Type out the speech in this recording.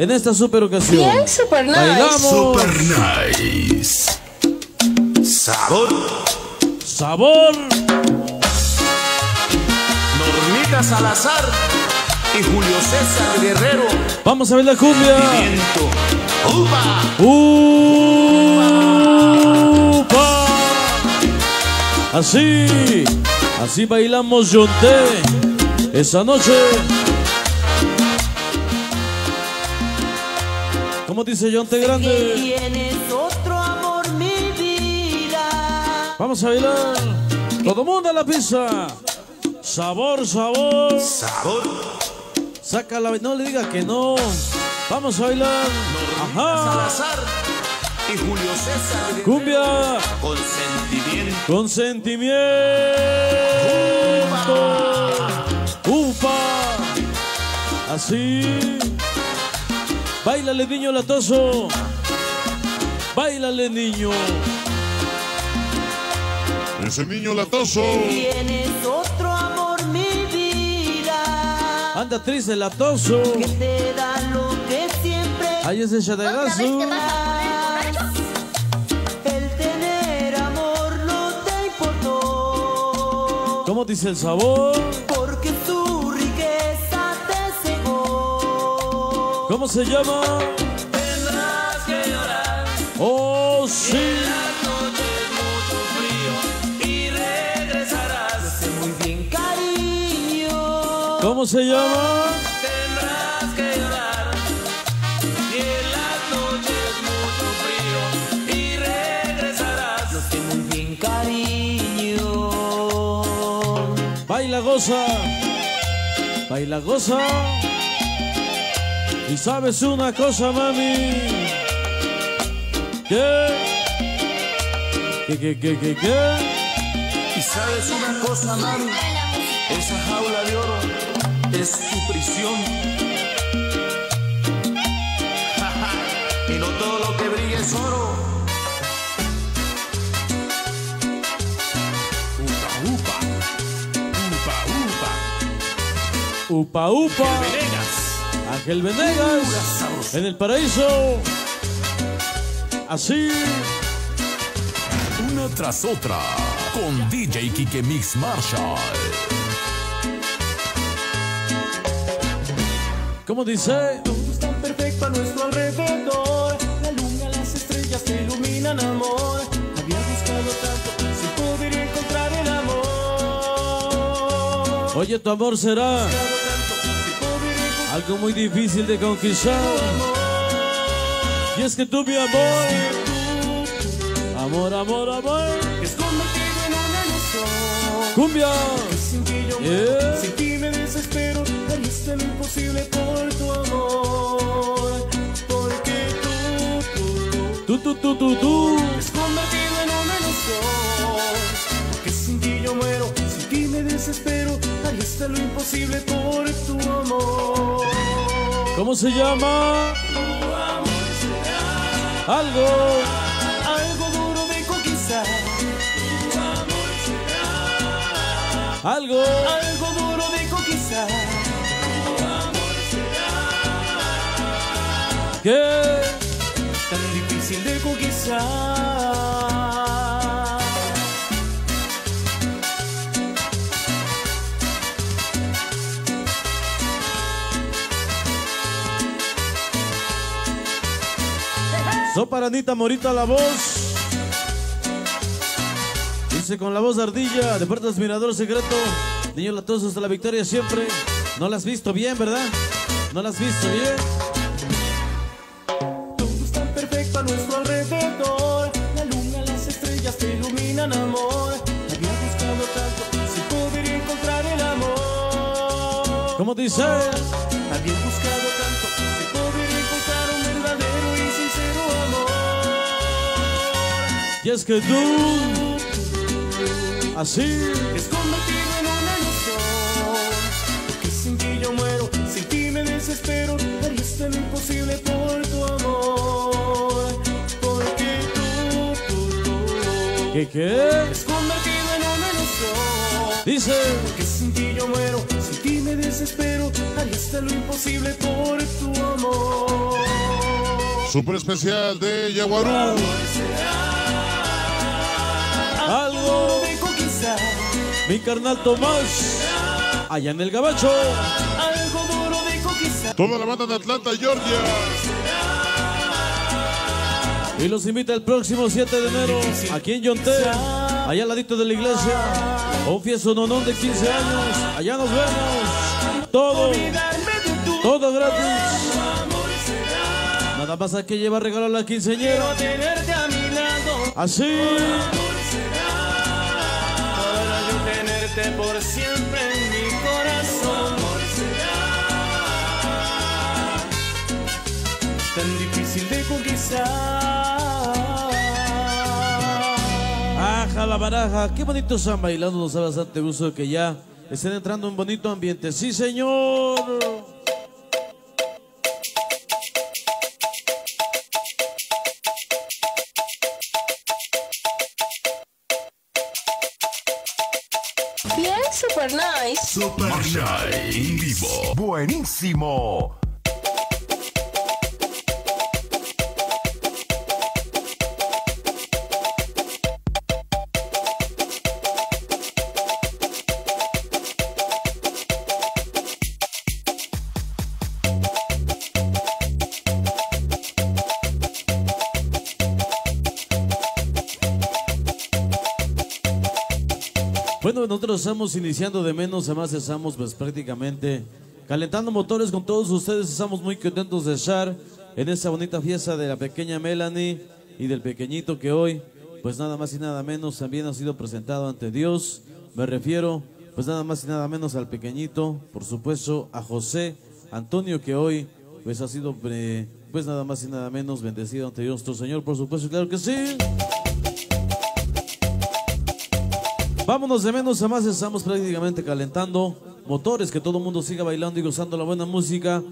en esta super ocasión. Bien, super nice. Bailamos. Super nice. Sabor. Sabor. Normita Salazar y Julio César Guerrero. Vamos a ver la cumbia. Viento. ¡Upa! ¡Upa! Así, así bailamos Yonté esa noche. ¿Cómo dice Yonté Grande? Tienes otro amor, mi vida. Vamos a bailar. Todo mundo a la pista. Sabor, sabor. Sabor. Saca la... No le diga que no. Vamos a bailar. Ajá. Salazar y Julio César. Cumbia. Con sentimiento. Con sentimiento. Upa. Así. Báilale, niño latoso. Báilale, niño. Ese niño latoso. Tienes otro amor, mi vida. Anda triste, latoso. Que te da lo que siempre Ahí es ese el tener amor no te importó. ¿Cómo dice el sabor? ¿Cómo se llama? Tendrás que llorar. Oh, sí. noches mucho frío y regresarás. Sé muy bien, cariño. ¿Cómo se llama? Tendrás que llorar. Y en las noches mucho frío y regresarás. Sé muy bien, cariño. Baila, goza. Baila, goza. Y sabes una cosa, mami. ¿Qué? ¿Qué, qué, qué, qué, qué? Y sabes una cosa, mami. Esa jaula de oro es tu prisión. y no todo lo que brilla es oro. Upa, upa. Upa, upa. Ángel Venegas. En el paraíso. Así. Una tras otra, con DJ Kike Mix Marshall. ¿Cómo dice? Todo es tan perfecto a nuestro alrededor. La luna, las estrellas te iluminan, amor. Había buscado tanto sin poder encontrar el amor. Oye, tu amor será algo muy difícil de conquistar. Y es que tú, mi amor. Amor, amor, amor. Es convertido en una ilusión. Cumbia. Sin ti yo Yeah. sin ti me desespero. Harías lo imposible por tu amor. Porque tú, tú, tú. Tú, tú, tú, tú, tú. Es convertido en una ilusión Porque sin ti yo muero, sin ti me desespero Hasta lo imposible por tu amor ¿Cómo se llama? Algo. Algo duro de conquistar Algo. Algo duro de conquistar ¿Qué? Tan difícil de conquistar Sopa Anita Morita la voz. Dice con la voz de ardilla, de Puertas Mirador Secreto. Niño latoso hasta la victoria siempre. No la has visto bien, ¿verdad? No la has visto bien. Todo es tan perfecto a nuestro alrededor. La luna, las estrellas te iluminan, amor. Había buscado tanto sin poder encontrar el amor. ¿Cómo dice? Y es que tú, así, Es convertido en una ilusión. Porque sin ti yo muero, sin ti me desespero. Haría hasta lo imposible por tu amor. Porque tú, tú, tú. ¿qué qué? Es convertido en una ilusión. Dice, Que sin ti yo muero, sin ti me desespero. Haría hasta lo imposible por tu amor. Super especial de Yaguarú. Algo, de conquistar, mi carnal Tomás, allá en el gabacho. algo duro de conquistar. Toda la banda de Atlanta, Georgia. Y los invita el próximo 7 de enero aquí en Yonté, allá al ladito de la iglesia. Un fiesto nonón de 15 años. Allá nos vemos. Todo, todo gratis. Nada más hay que llevar regalo a la quinceñera. tenerte a mi lado. Así. Tenerte por siempre en mi corazón. Tan difícil de conquistar. Aja la baraja. Qué bonito están bailando. Nos da bastante gusto que ya estén entrando en bonito ambiente. Sí, señor. Bien, super nice. Marshall en vivo. Buenísimo. Bueno, nosotros estamos iniciando de menos a más, estamos pues prácticamente calentando motores con todos ustedes. Estamos muy contentos de estar en esta bonita fiesta de la pequeña Melanie y del pequeñito que hoy, pues nada más y nada menos, también ha sido presentado ante Dios. Me refiero, pues nada más y nada menos al pequeñito, por supuesto, a José Antonio que hoy, pues ha sido, eh, pues nada más y nada menos bendecido ante Dios nuestro Señor, por supuesto, claro que sí. Vámonos de menos a más, estamos prácticamente calentando motores, que todo el mundo siga bailando y gozando la buena música.